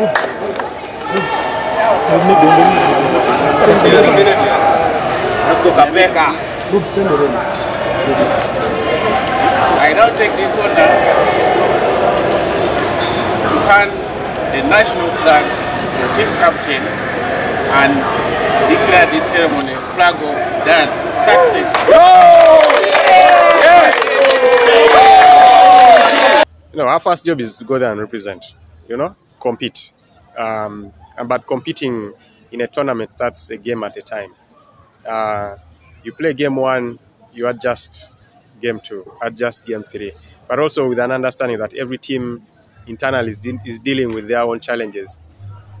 I now take this one down to hand the national flag to team captain and declare this ceremony flag of Dan success. You know, our first job is to go there and represent, you know, compete. Um, but competing in a tournament starts a game at a time. Uh, you play game one, you adjust game two, adjust game three. But also with an understanding that every team internally is, de- is dealing with their own challenges,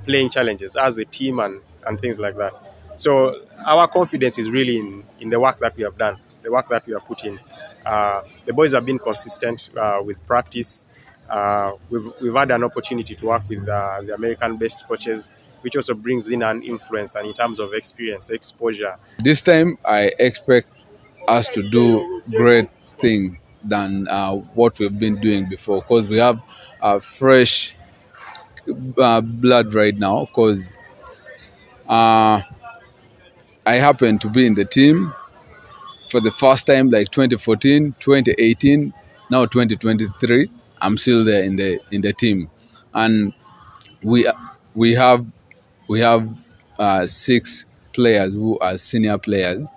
playing challenges as a team and, and things like that. So our confidence is really in, in the work that we have done, the work that we have put in. Uh, the boys have been consistent uh, with practice. Uh, we've, we've had an opportunity to work with uh, the American-based coaches, which also brings in an influence and in terms of experience, exposure. This time, I expect us to do great thing than uh, what we've been doing before because we have a fresh uh, blood right now because uh, I happen to be in the team for the first time like 2014 2018 now 2023 i'm still there in the in the team. And we we have we have uh, six players who are senior players